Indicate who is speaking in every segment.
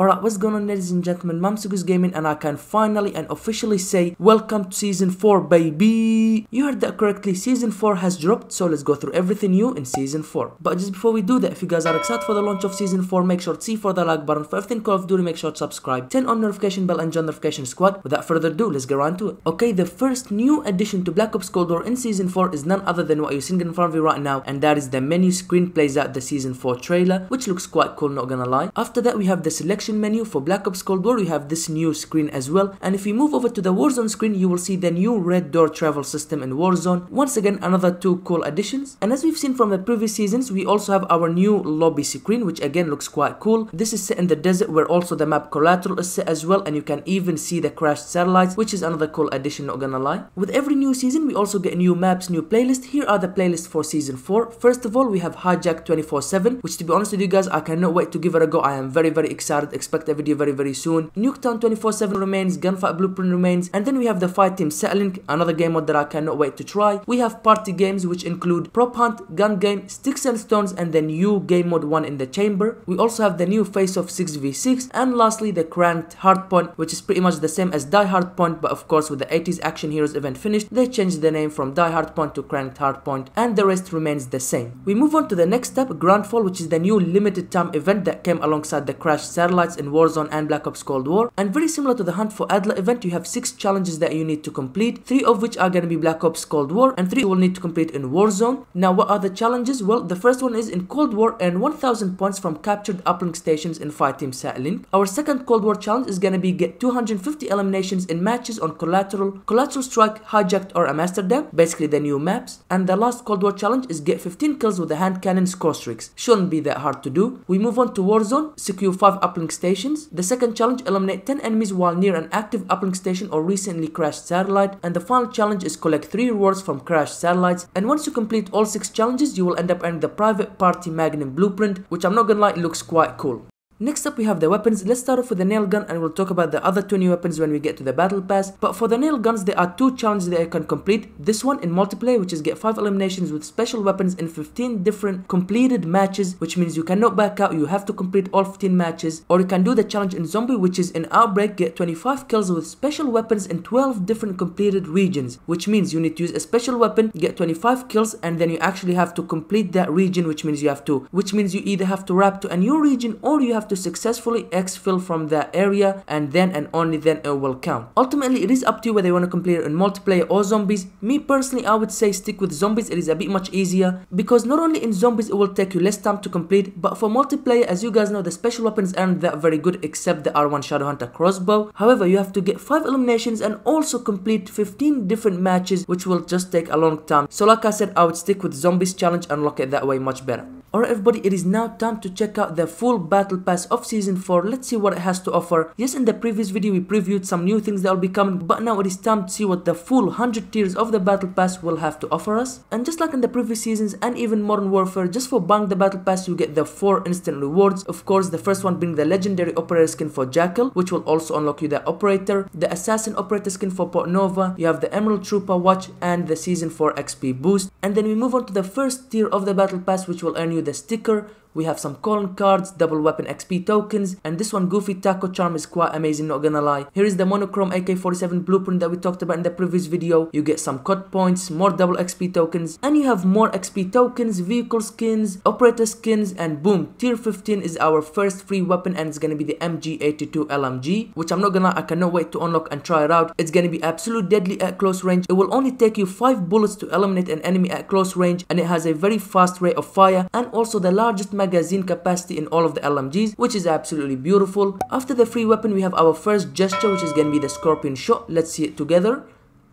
Speaker 1: Alright, what's going on ladies and gentlemen, Mamsugus Gaming and I can finally and officially say welcome to season 4 baby. You heard that correctly, season 4 has dropped so let's go through everything new in season 4. But just before we do that, if you guys are excited for the launch of season 4, make sure to see for the like button. For everything Call of Duty, make sure to subscribe. Turn on notification bell and join notification squad. Without further ado, let's get right to it. Okay, the first new addition to Black Ops Cold War in season 4 is none other than what you're seeing in front of you right now and that is the menu screen plays out the season 4 trailer which looks quite cool not gonna lie. After that we have the selection menu for Black Ops Ops Cold War, you have this new screen as well. And if you move over to the Warzone screen, you will see the new red door travel system in Warzone. Once again, another two cool additions. And as we've seen from the previous seasons, we also have our new lobby screen, which again looks quite cool. This is set in the desert where also the map collateral is set as well. And you can even see the crashed satellites, which is another cool addition, not gonna lie. With every new season, we also get new maps, new playlist. Here are the playlists for season 4. First of all, we have Hijack 24-7, which to be honest with you guys, I cannot wait to give it a go. I am very, very excited. Expect a video very, very soon. Nuketown 24-7 remains, Gunfight Blueprint remains, and then we have the Fireteam Satlink, another game mode that I cannot wait to try. We have party games which include Prop Hunt, Gun Game, Sticks and Stones, and the new game mode 1 in the chamber. We also have the new Face Off 6v6, and lastly the Cranked Hardpoint, which is pretty much the same as Die Hardpoint, but of course with the 80s Action Heroes event finished, they changed the name from Die Hardpoint to Cranked Hardpoint, and the rest remains the same. We move on to the next step, Groundfall, which is the new limited time event that came alongside the crashed in Warzone and Black Ops Cold War. And very similar to the Hunt for Adler event, you have 6 challenges that you need to complete, 3 of which are going to be Black Ops Cold War, and 3 you will need to complete in Warzone. Now what are the challenges? Well, the first one is in Cold War and 1000 points from captured uplink stations in Fireteam Satlink. Our second Cold War challenge is going to be get 250 eliminations in matches on Collateral, Collateral Strike, Hijacked or Amsterdam, basically the new maps. And the last Cold War challenge is get 15 kills with the hand cannon score streaks. Shouldn't be that hard to do. We move on to Warzone, secure 5 uplink stations. The second challenge, eliminate 10 enemies while near an active uplink station or recently crashed satellite. And the final challenge is collect 3 rewards from crashed satellites. And once you complete all 6 challenges, you will end up earning the private party Magnum blueprint, which I'm not gonna lie, looks quite cool. Next up we have the weapons, let's start off with the nail gun and we'll talk about the other two new weapons when we get to the battle pass. But for the nail guns there are two challenges that you can complete. This one in multiplayer which is get 5 eliminations with special weapons in 15 different completed matches which means you cannot back out, you have to complete all 15 matches. Or you can do the challenge in zombie which is in outbreak get 25 kills with special weapons in 12 different completed regions which means you need to use a special weapon, get 25 kills and then you actually have to complete that region which means you have to, which means you either have to wrap to a new region or you have to successfully exfil from that area and then and only then it will count. Ultimately it is up to you whether you want to complete it in multiplayer or zombies. Me personally I would say stick with zombies it is a bit much easier because not only in zombies it will take you less time to complete but for multiplayer as you guys know the special weapons aren't that very good except the R1 Shadowhunter crossbow. However you have to get 5 eliminations and also complete 15 different matches which will just take a long time. So like I said I would stick with zombies challenge and lock it that way much better. Alright everybody, it is now time to check out the full battle pass of season 4. Let's see what it has to offer. Yes, in the previous video we previewed some new things that will be coming, but now it is time to see what the full 100 tiers of the battle pass will have to offer us. And just like in the previous seasons and even Modern Warfare, just for buying the battle pass you get the 4 instant rewards. Of course, the first one being the legendary operator skin for Jackal, which will also unlock you the operator, the assassin operator skin for Port Nova, you have the Emerald Trooper watch and the season 4 XP boost. And then we move on to the first tier of the battle pass which will earn you the sticker we have some calling cards, double weapon XP tokens, and this one Goofy Taco Charm is quite amazing, not gonna lie. Here is the monochrome AK-47 blueprint that we talked about in the previous video. You get some COD points, more double XP tokens, and you have more XP tokens, vehicle skins, operator skins, and boom, tier 15 is our first free weapon and it's gonna be the MG82 LMG, which I'm not gonna I cannot wait to unlock and try it out. It's gonna be absolute deadly at close range. It will only take you 5 bullets to eliminate an enemy at close range, and it has a very fast rate of fire, and also the largest magazine capacity in all of the LMGs, which is absolutely beautiful. After the free weapon, we have our first gesture, which is gonna be the scorpion shot. Let's see it together.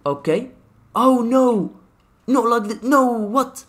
Speaker 1: Okay. Oh no! No, like no, what?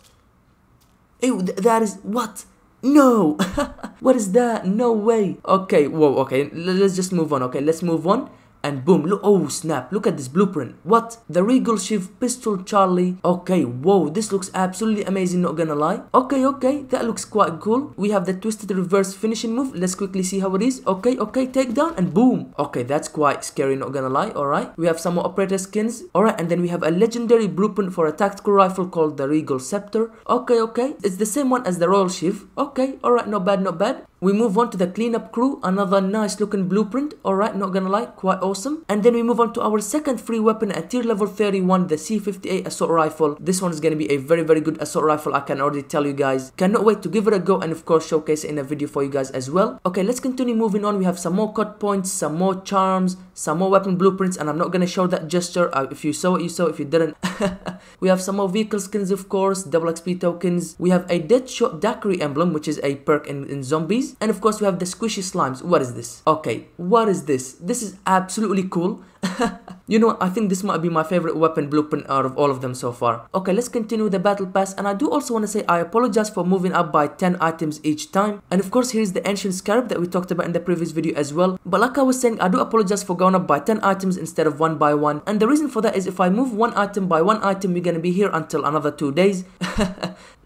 Speaker 1: Ew, th that is, what? No! what is that? No way! Okay, whoa, okay, let's just move on, okay, let's move on and boom look oh snap look at this blueprint. What? The regal shiv pistol charlie. Okay whoa this looks absolutely amazing not gonna lie. Okay okay that looks quite cool. We have the twisted reverse finishing move. Let's quickly see how it is. Okay okay takedown and boom. Okay that's quite scary not gonna lie all right. We have some more operator skins. All right and then we have a legendary blueprint for a tactical rifle called the regal scepter. Okay okay it's the same one as the royal shiv. Okay all right not bad not bad We move on to the cleanup crew, another nice looking blueprint. Alright, not gonna lie, quite awesome. And then we move on to our second free weapon at tier level 31, the C58 assault rifle. This one is gonna be a very very good assault rifle, I can already tell you guys. Cannot wait to give it a go and of course showcase it in a video for you guys as well. Okay, let's continue moving on. We have some more COD points, some more charms, some more weapon blueprints, and I'm not gonna show that gesture. Uh, if you saw it, you saw. If you didn't, we have some more vehicle skins, of course, double XP tokens. We have a Deadshot Daiquiri emblem, which is a perk in, in zombies, and of course we have the squishy slimes. What is this? Okay, what is this? This is absolutely cool. you know, I think this might be my favorite weapon blueprint out of all of them so far. Okay, let's continue the battle pass. And I do also want to say I apologize for moving up by 10 items each time. And of course, here's the ancient scarab that we talked about in the previous video as well. But like I was saying, I do apologize for going up by 10 items instead of one by one. And the reason for that is if I move one item by one item, we're gonna be here until another two days.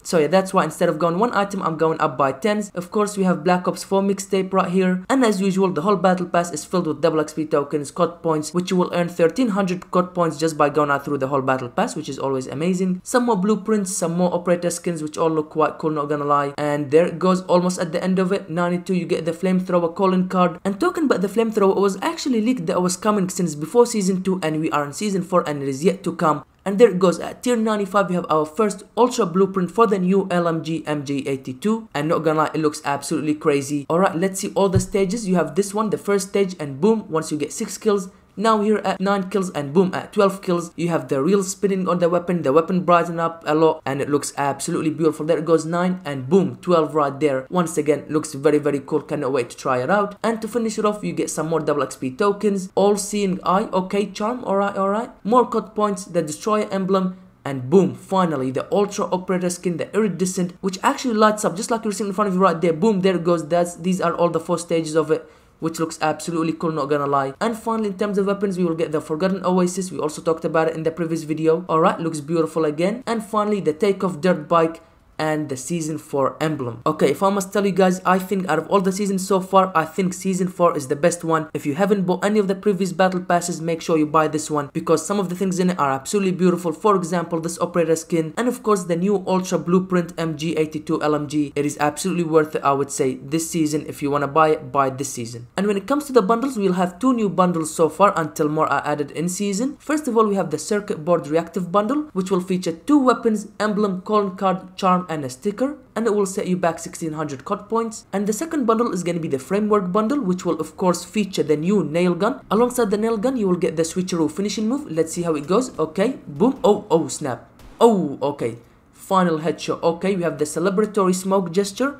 Speaker 1: So yeah, that's why instead of going one item, I'm going up by 10s. Of course, we have Black Ops 4 mixtape right here. And as usual, the whole battle pass is filled with double XP tokens, COD points, which you will earn 1300 COD points just by going out through the whole battle pass, which is always amazing. Some more blueprints, some more operator skins, which all look quite cool, not gonna lie. And there it goes, almost at the end of it. 92, you get the flamethrower calling card. And talking about the flamethrower, it was actually leaked that was coming since before season 2 and we are in season 4 and it is yet to come. And there it goes, at tier 95 we have our first ultra blueprint for the new LMG MG82 and not gonna lie, it looks absolutely crazy. Alright, let's see all the stages. You have this one, the first stage and boom, once you get 6 kills, now here at 9 kills and boom at 12 kills you have the real spinning on the weapon, the weapon brighten up a lot and it looks absolutely beautiful. There it goes 9 and boom 12 right there. Once again looks very very cool, cannot wait to try it out. And to finish it off you get some more double XP tokens, all seeing eye, okay charm, alright alright. More COD points, the destroyer emblem and boom finally the ultra operator skin the iridescent which actually lights up just like you're seeing in front of you right there boom there it goes that's these are all the four stages of it which looks absolutely cool not gonna lie. And finally in terms of weapons we will get the forgotten oasis. We also talked about it in the previous video. Alright looks beautiful again. And finally the takeoff dirt bike and the season 4 emblem. Okay if i must tell you guys i think out of all the seasons so far i think season 4 is the best one. If you haven't bought any of the previous battle passes make sure you buy this one because some of the things in it are absolutely beautiful. For example this operator skin and of course the new ultra blueprint mg82 lmg it is absolutely worth it i would say this season. If you want to buy it buy this season. And when it comes to the bundles we'll have two new bundles so far until more are added in season. First of all we have the circuit board reactive bundle which will feature two weapons emblem calling card charm and a sticker and it will set you back 1600 COD points. And the second bundle is going to be the framework bundle which will of course feature the new nail gun. Alongside the nail gun you will get the switcheroo finishing move. Let's see how it goes. Okay boom. Oh oh snap. Oh okay. Final headshot. Okay we have the celebratory smoke gesture.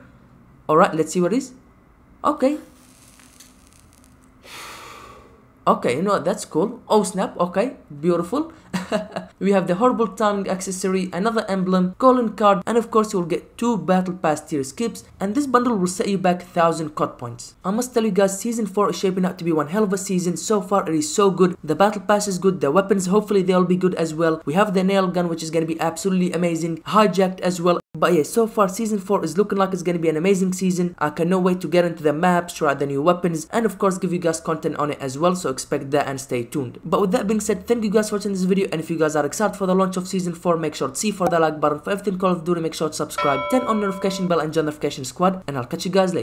Speaker 1: All right let's see what it is. Okay. Okay you know what, that's cool. Oh snap. Okay beautiful we have the horrible timing accessory, another emblem, calling card, and of course you will get two battle pass tier skips, and this bundle will set you back 1000 COD points. I must tell you guys, season 4 is shaping up to be one hell of a season. So far it is so good. The battle pass is good, the weapons hopefully they'll be good as well. We have the nail gun which is gonna be absolutely amazing, hijacked as well. But yeah, so far season 4 is looking like it's gonna be an amazing season. I cannot wait to get into the maps, try the new weapons, and of course give you guys content on it as well, so expect that and stay tuned. But with that being said, thank you guys for watching this video, and if you guys are excited for the launch of season 4, make sure to see for the like button for everything Call of Duty, make sure to subscribe, turn on notification bell and join notification squad, and I'll catch you guys later.